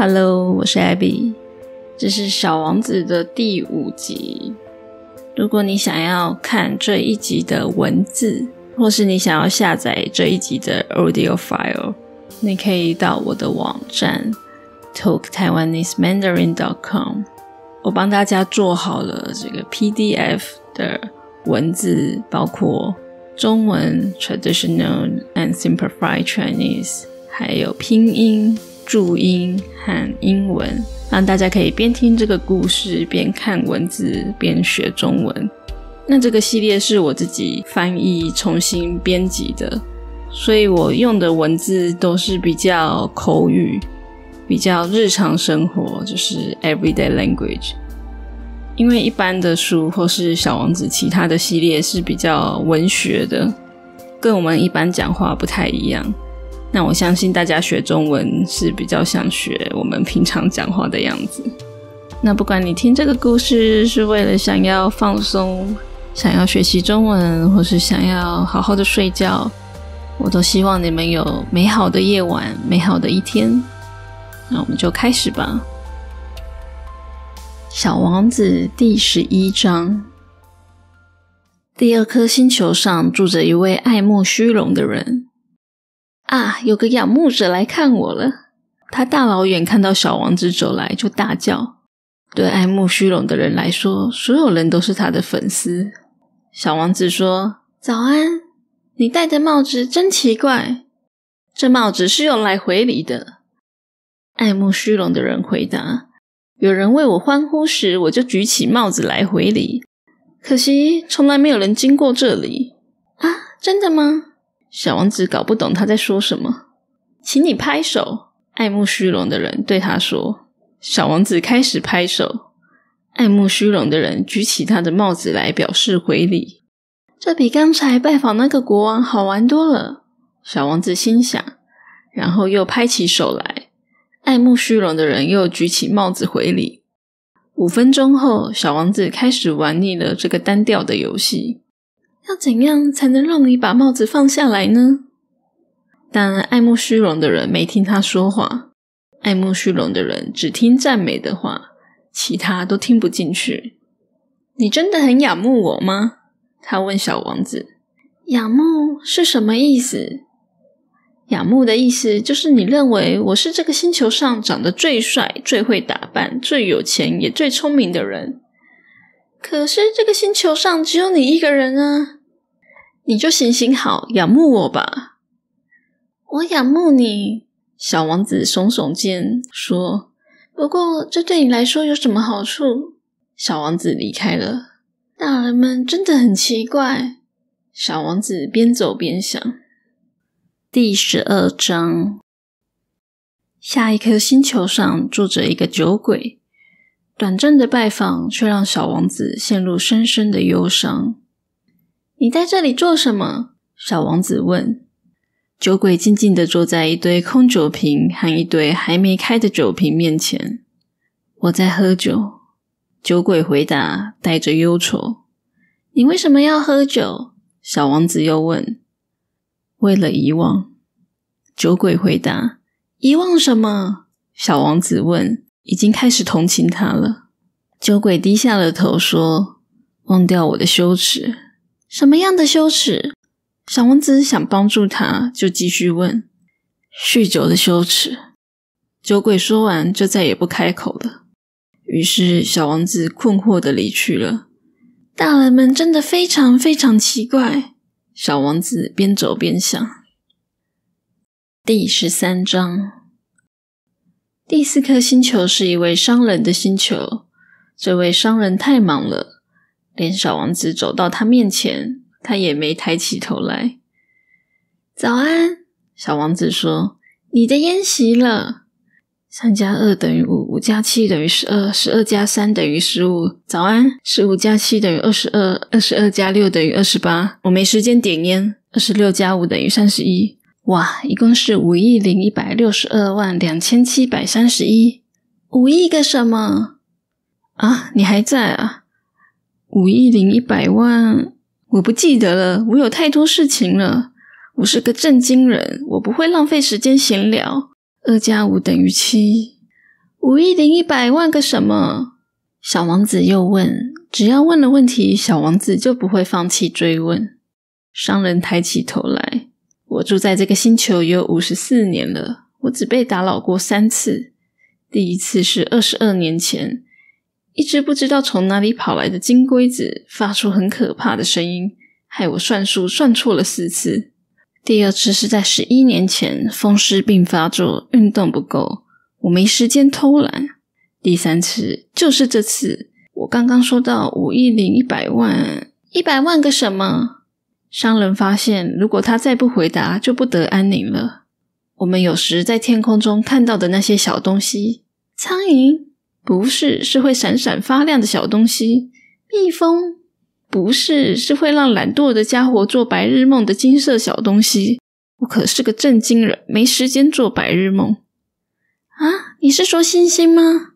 Hello，我是 Abby，这是《小王子》的第五集。如果你想要看这一集的文字，或是你想要下载这一集的 audio file，你可以到我的网站 talktaiwanesemandarin.com，我帮大家做好了这个 PDF 的文字，包括中文 traditional and simplified Chinese，还有拼音。注音和英文，让大家可以边听这个故事，边看文字，边学中文。那这个系列是我自己翻译、重新编辑的，所以我用的文字都是比较口语、比较日常生活，就是 everyday language。因为一般的书或是小王子其他的系列是比较文学的，跟我们一般讲话不太一样。那我相信大家学中文是比较想学我们平常讲话的样子。那不管你听这个故事是为了想要放松、想要学习中文，或是想要好好的睡觉，我都希望你们有美好的夜晚、美好的一天。那我们就开始吧，《小王子》第十一章。第二颗星球上住着一位爱慕虚荣的人。啊，有个仰慕者来看我了。他大老远看到小王子走来，就大叫。对爱慕虚荣的人来说，所有人都是他的粉丝。小王子说：“早安，你戴的帽子真奇怪。这帽子是用来回礼的。”爱慕虚荣的人回答：“有人为我欢呼时，我就举起帽子来回礼。可惜，从来没有人经过这里。”啊，真的吗？小王子搞不懂他在说什么，请你拍手。爱慕虚荣的人对他说：“小王子开始拍手。”爱慕虚荣的人举起他的帽子来表示回礼。这比刚才拜访那个国王好玩多了。小王子心想，然后又拍起手来。爱慕虚荣的人又举起帽子回礼。五分钟后，小王子开始玩腻了这个单调的游戏。要怎样才能让你把帽子放下来呢？但爱慕虚荣的人没听他说话。爱慕虚荣的人只听赞美的话，其他都听不进去。你真的很仰慕我吗？他问小王子。仰慕是什么意思？仰慕的意思就是你认为我是这个星球上长得最帅、最会打扮、最有钱也最聪明的人。可是这个星球上只有你一个人啊！你就行行好，仰慕我吧。我仰慕你，小王子耸耸肩说：“不过这对你来说有什么好处？”小王子离开了。大人们真的很奇怪。小王子边走边想。第十二章，下一颗星球上住着一个酒鬼。短暂的拜访却让小王子陷入深深的忧伤。你在这里做什么？小王子问。酒鬼静静的坐在一堆空酒瓶和一堆还没开的酒瓶面前。我在喝酒。酒鬼回答，带着忧愁。你为什么要喝酒？小王子又问。为了遗忘。酒鬼回答。遗忘什么？小王子问。已经开始同情他了。酒鬼低下了头说：“忘掉我的羞耻。”什么样的羞耻？小王子想帮助他，就继续问：“酗酒的羞耻。”酒鬼说完，就再也不开口了。于是，小王子困惑的离去了。大人们真的非常非常奇怪。小王子边走边想。第十三章，第四颗星球是一位商人的星球。这位商人太忙了。连小王子走到他面前，他也没抬起头来。早安，小王子说：“你的烟熄了。三加二等于五，五加七等于十二，十二加三等于十五。早安，十五加七等于二十二，二十二加六等于二十八。我没时间点烟。二十六加五等于三十一。哇，一共是五亿零一百六十二万两千七百三十一。五亿个什么？啊，你还在啊？”五亿零一百万，我不记得了。我有太多事情了。我是个正经人，我不会浪费时间闲聊。二加五等于七。五亿零一百万个什么？小王子又问。只要问了问题，小王子就不会放弃追问。商人抬起头来：“我住在这个星球有五十四年了，我只被打扰过三次。第一次是二十二年前，一只不知道从哪里跑来的金龟子发出很可怕的声音，害我算数算错了四次。第二次是在十一年前，风湿病发作，运动不够，我没时间偷懒。第三次就是这次。”我刚刚说到五亿零一百万，一百万个什么？商人发现，如果他再不回答，就不得安宁了。我们有时在天空中看到的那些小东西，苍蝇不是，是会闪闪发亮的小东西；蜜蜂不是，是会让懒惰的家伙做白日梦的金色小东西。我可是个正经人，没时间做白日梦啊！你是说星星吗？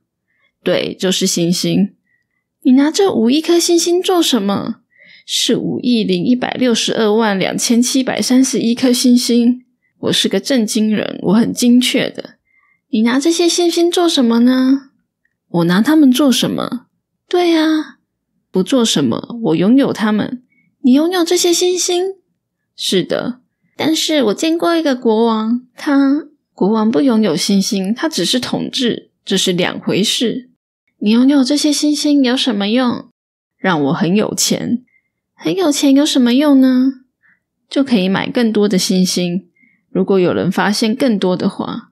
对，就是星星。你拿这五亿颗星星做什么？是五亿零一百六十二万两千七百三十一颗星星。我是个正经人，我很精确的。你拿这些星星做什么呢？我拿他们做什么？对呀，不做什么。我拥有他们。你拥有这些星星？是的。但是我见过一个国王，他国王不拥有星星，他只是统治，这是两回事。你拥有这些星星有什么用？让我很有钱。很有钱有什么用呢？就可以买更多的星星。如果有人发现更多的话，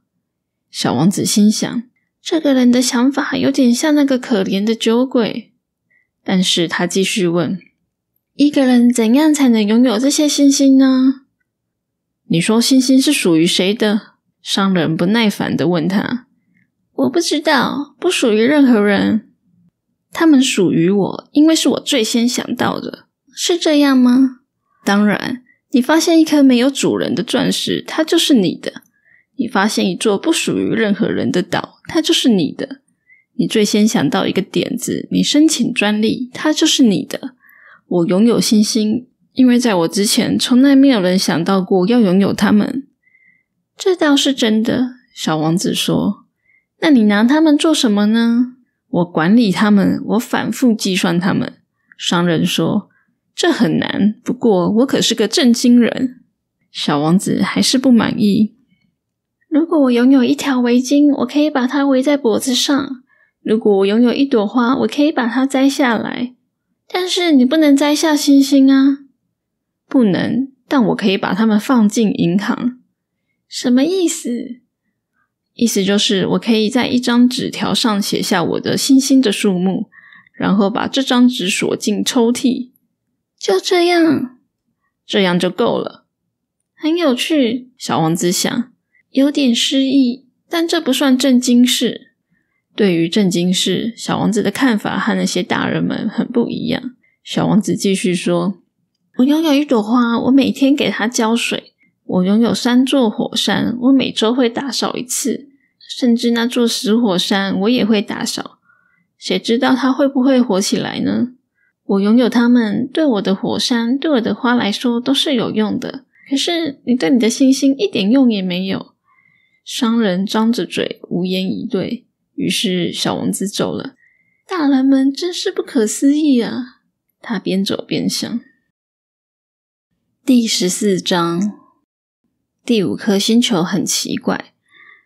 小王子心想：这个人的想法有点像那个可怜的酒鬼。但是他继续问：一个人怎样才能拥有这些星星呢？你说星星是属于谁的？商人不耐烦的问他。我不知道，不属于任何人。他们属于我，因为是我最先想到的。是这样吗？当然。你发现一颗没有主人的钻石，它就是你的；你发现一座不属于任何人的岛，它就是你的。你最先想到一个点子，你申请专利，它就是你的。我拥有星星，因为在我之前，从来没有人想到过要拥有它们。这倒是真的，小王子说。那你拿它们做什么呢？我管理它们，我反复计算它们。商人说：“这很难，不过我可是个正经人。”小王子还是不满意。如果我拥有一条围巾，我可以把它围在脖子上；如果我拥有一朵花，我可以把它摘下来。但是你不能摘下星星啊！不能，但我可以把它们放进银行。什么意思？意思就是，我可以在一张纸条上写下我的星星的数目，然后把这张纸锁进抽屉。就这样，这样就够了。很有趣，小王子想，有点失意，但这不算正经事。对于正经事，小王子的看法和那些大人们很不一样。小王子继续说：“我拥有一朵花，我每天给它浇水。我拥有三座火山，我每周会打扫一次。”甚至那座死火山，我也会打扫。谁知道它会不会火起来呢？我拥有它们，对我的火山、对我的花来说都是有用的。可是你对你的星星一点用也没有。商人张着嘴，无言以对。于是小王子走了。大人们真是不可思议啊！他边走边想。第十四章，第五颗星球很奇怪。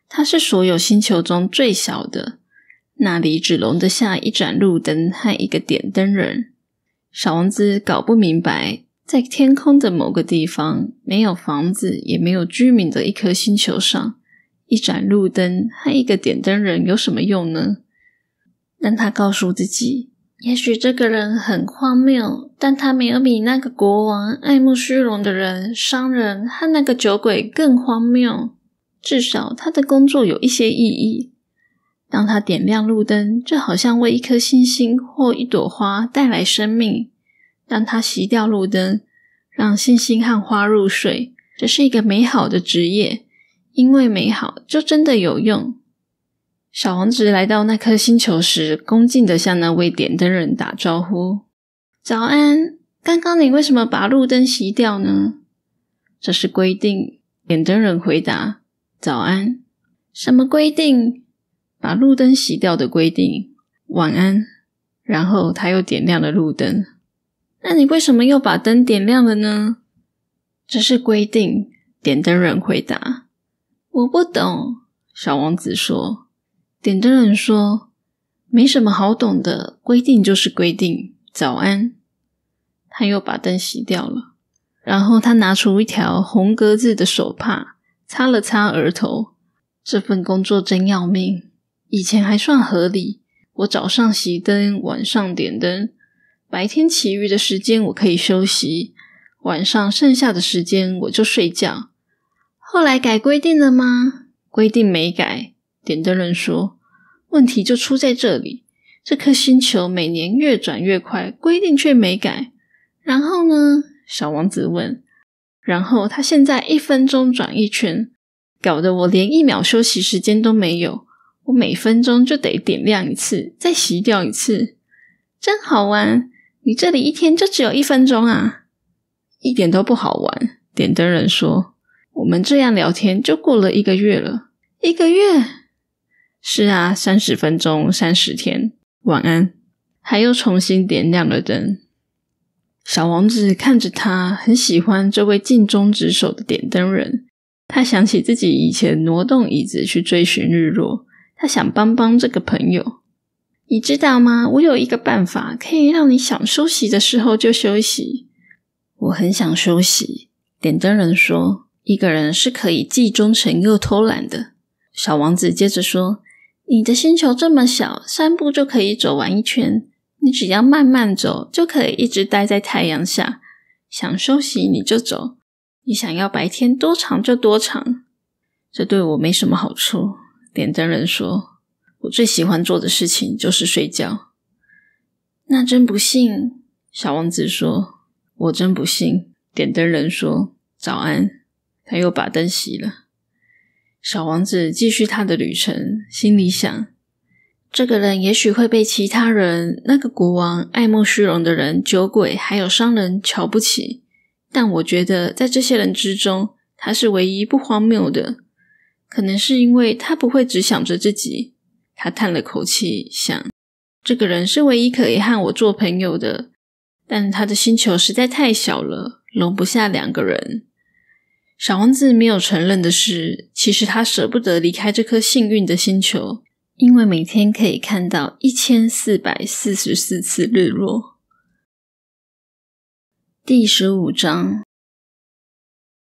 它是所有星球中最小的，那里只容得下一盏路灯和一个点灯人。小王子搞不明白，在天空的某个地方，没有房子也没有居民的一颗星球上，一盏路灯和一个点灯人有什么用呢？但他告诉自己，也许这个人很荒谬，但他没有比那个国王、爱慕虚荣的人、商人和那个酒鬼更荒谬。至少他的工作有一些意义。当他点亮路灯，就好像为一颗星星或一朵花带来生命；当他熄掉路灯，让星星和花入睡，这是一个美好的职业。因为美好，就真的有用。小王子来到那颗星球时，恭敬的向那位点灯人打招呼：“早安！刚刚你为什么把路灯熄掉呢？”这是规定。点灯人回答。早安，什么规定？把路灯熄掉的规定。晚安。然后他又点亮了路灯。那你为什么又把灯点亮了呢？这是规定。点灯人回答：“我不懂。”小王子说：“点灯人说，没什么好懂的，规定就是规定。早安。”他又把灯熄掉了，然后他拿出一条红格子的手帕，擦了擦额头。这份工作真要命。以前还算合理，我早上熄灯，晚上点灯，白天其余的时间我可以休息，晚上剩下的时间我就睡觉。后来改规定了吗？规定没改。点灯人说：“问题就出在这里，这颗星球每年越转越快，规定却没改。然后呢？”小王子问。然后他现在一分钟转一圈，搞得我连一秒休息时间都没有。我每分钟就得点亮一次，再熄掉一次，真好玩。你这里一天就只有一分钟啊？一点都不好玩。点灯人说。我们这样聊天就过了一个月了，一个月？是啊，三十分钟，三十天。晚安。还又重新点亮了灯。小王子看着他，很喜欢这位尽忠职守的点灯人。他想起自己以前挪动椅子去追寻日落，他想帮帮这个朋友。你知道吗？我有一个办法，可以让你想休息的时候就休息。我很想休息。点灯人说。一个人是可以既忠诚又偷懒的。小王子接着说：“你的星球这么小，三步就可以走完一圈。你只要慢慢走，就可以一直待在太阳下。想休息你就走，你想要白天多长就多长。这对我没什么好处。”点灯人说：“我最喜欢做的事情就是睡觉。”那真不幸。小王子说：“我真不幸。”点灯人说：“早安。”他又把灯熄了。小王子继续他的旅程，心里想：这个人也许会被其他人、那个国王、爱慕虚荣的人、酒鬼还有商人瞧不起。但我觉得，在这些人之中，他是唯一不荒谬的。可能是因为他不会只想着自己。他叹了口气，想：这个人是唯一可以和我做朋友的，但他的星球实在太小了，容不下两个人。小王子没有承认的是，其实他舍不得离开这颗幸运的星球，因为每天可以看到一千四百四十四次日落。第十五章，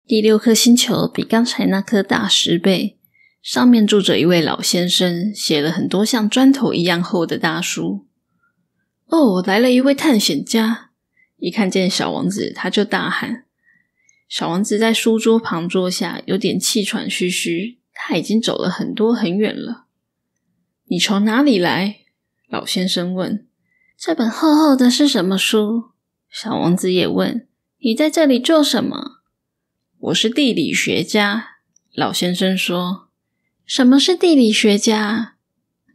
第六颗星球比刚才那颗大十倍，上面住着一位老先生，写了很多像砖头一样厚的大书。哦，来了一位探险家！一看见小王子，他就大喊。小王子在书桌旁坐下，有点气喘吁吁。他已经走了很多很远了。你从哪里来？老先生问。这本厚厚的是什么书？小王子也问。你在这里做什么？我是地理学家。老先生说。什么是地理学家？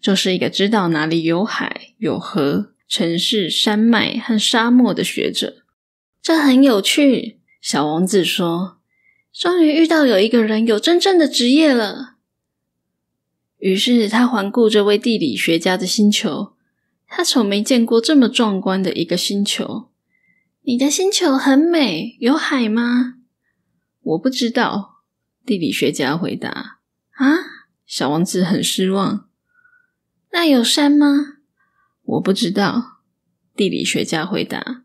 就是一个知道哪里有海、有河、城市、山脉和沙漠的学者。这很有趣。小王子说：“终于遇到有一个人有真正的职业了。”于是他环顾这位地理学家的星球，他从没见过这么壮观的一个星球。你的星球很美，有海吗？我不知道。地理学家回答：“啊！”小王子很失望。那有山吗？我不知道。地理学家回答。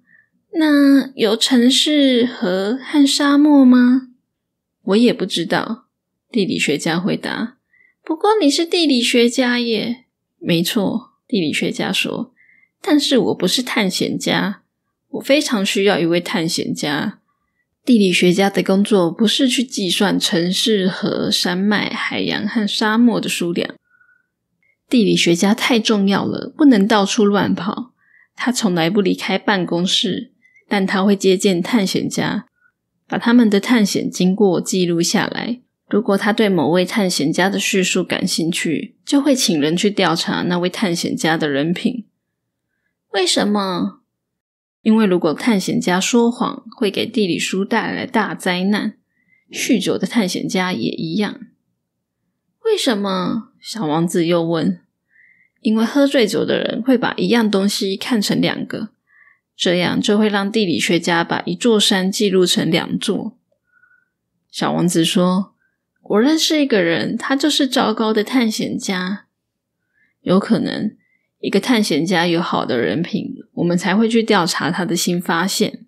那有城市、河和沙漠吗？我也不知道。地理学家回答。不过你是地理学家耶。没错，地理学家说。但是我不是探险家。我非常需要一位探险家。地理学家的工作不是去计算城市、河、山脉、海洋和沙漠的数量。地理学家太重要了，不能到处乱跑。他从来不离开办公室。但他会接见探险家，把他们的探险经过记录下来。如果他对某位探险家的叙述感兴趣，就会请人去调查那位探险家的人品。为什么？因为如果探险家说谎，会给地理书带来大灾难。酗酒的探险家也一样。为什么？小王子又问。因为喝醉酒的人会把一样东西看成两个，这样就会让地理学家把一座山记录成两座。小王子说：“我认识一个人，他就是糟糕的探险家。有可能一个探险家有好的人品，我们才会去调查他的新发现。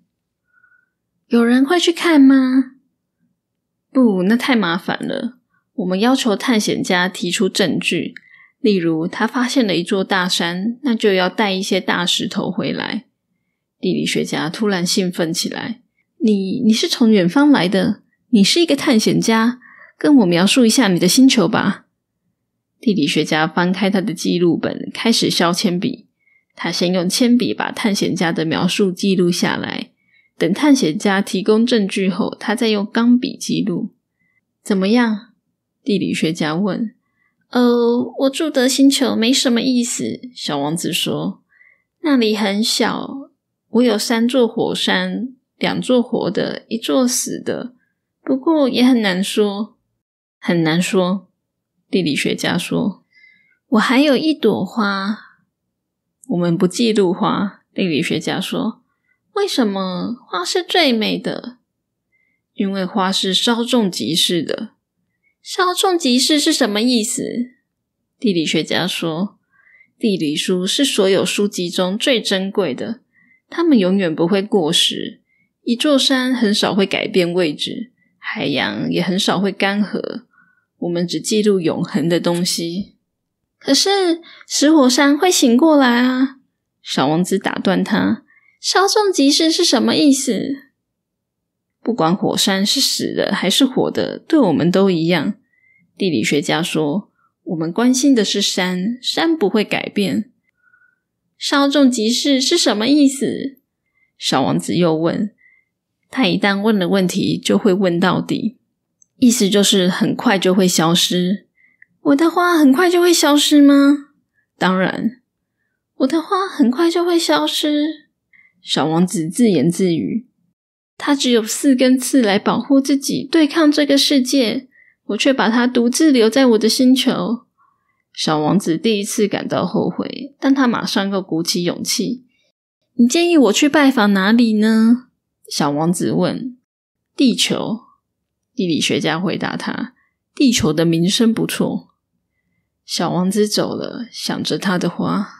有人会去看吗？不，那太麻烦了。我们要求探险家提出证据。”例如，他发现了一座大山，那就要带一些大石头回来。地理学家突然兴奋起来：“你，你是从远方来的？你是一个探险家？跟我描述一下你的星球吧。”地理学家翻开他的记录本，开始削铅笔。他先用铅笔把探险家的描述记录下来，等探险家提供证据后，他再用钢笔记录。怎么样？地理学家问。哦，我住的星球没什么意思。小王子说：“那里很小，我有三座火山，两座活的，一座死的。不过也很难说，很难说。”地理学家说：“我还有一朵花，我们不记录花。”地理学家说：“为什么花是最美的？因为花是稍纵即逝的。”稍纵即逝是什么意思？地理学家说，地理书是所有书籍中最珍贵的，它们永远不会过时。一座山很少会改变位置，海洋也很少会干涸。我们只记录永恒的东西。可是死火山会醒过来啊！小王子打断他：“稍纵即逝是什么意思？”不管火山是死的还是活的，对我们都一样。地理学家说：“我们关心的是山，山不会改变。”稍纵即逝是什么意思？小王子又问。他一旦问了问题，就会问到底，意思就是很快就会消失。我的花很快就会消失吗？当然，我的花很快就会消失。小王子自言自语。他只有四根刺来保护自己，对抗这个世界。我却把他独自留在我的星球。小王子第一次感到后悔，但他马上又鼓起勇气。你建议我去拜访哪里呢？小王子问。地球。地理学家回答他：“地球的名声不错。”小王子走了，想着他的花。